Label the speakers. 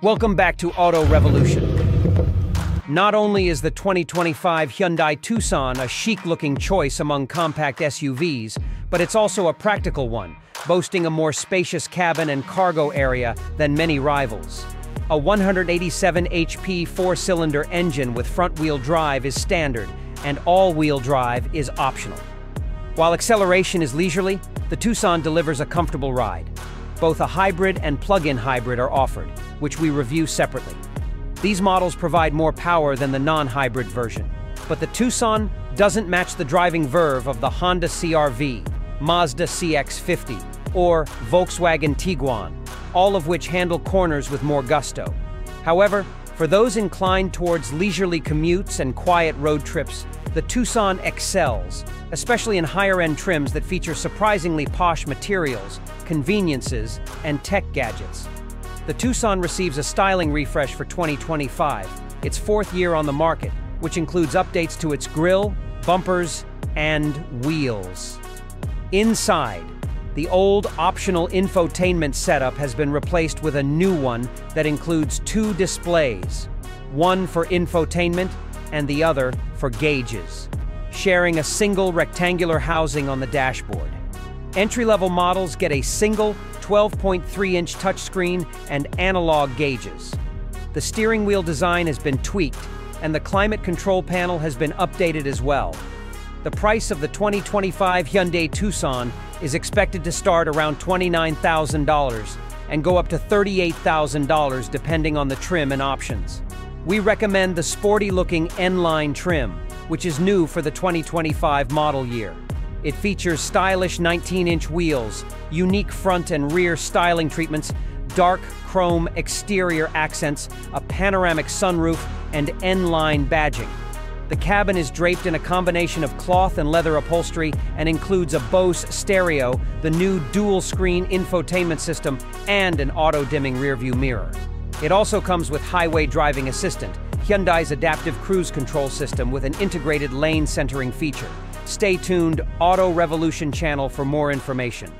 Speaker 1: Welcome back to Auto Revolution. Not only is the 2025 Hyundai Tucson a chic-looking choice among compact SUVs, but it's also a practical one, boasting a more spacious cabin and cargo area than many rivals. A 187 HP four-cylinder engine with front-wheel drive is standard, and all-wheel drive is optional. While acceleration is leisurely, the Tucson delivers a comfortable ride. Both a hybrid and plug-in hybrid are offered, which we review separately. These models provide more power than the non-hybrid version, but the Tucson doesn't match the driving verve of the Honda CR-V, Mazda CX-50, or Volkswagen Tiguan, all of which handle corners with more gusto. However, for those inclined towards leisurely commutes and quiet road trips, the Tucson excels, especially in higher-end trims that feature surprisingly posh materials, conveniences, and tech gadgets. The Tucson receives a styling refresh for 2025, its fourth year on the market, which includes updates to its grille, bumpers, and wheels. Inside, the old optional infotainment setup has been replaced with a new one that includes two displays, one for infotainment and the other for gauges, sharing a single rectangular housing on the dashboard. Entry-level models get a single 12.3-inch touchscreen and analog gauges. The steering wheel design has been tweaked, and the climate control panel has been updated as well. The price of the 2025 Hyundai Tucson is expected to start around $29,000 and go up to $38,000 depending on the trim and options. We recommend the sporty-looking N-Line trim, which is new for the 2025 model year. It features stylish 19-inch wheels, unique front and rear styling treatments, dark chrome exterior accents, a panoramic sunroof, and N-Line badging. The cabin is draped in a combination of cloth and leather upholstery and includes a Bose stereo, the new dual-screen infotainment system, and an auto-dimming rearview mirror. It also comes with Highway Driving Assistant, Hyundai's adaptive cruise control system with an integrated lane centering feature. Stay tuned, Auto Revolution channel for more information.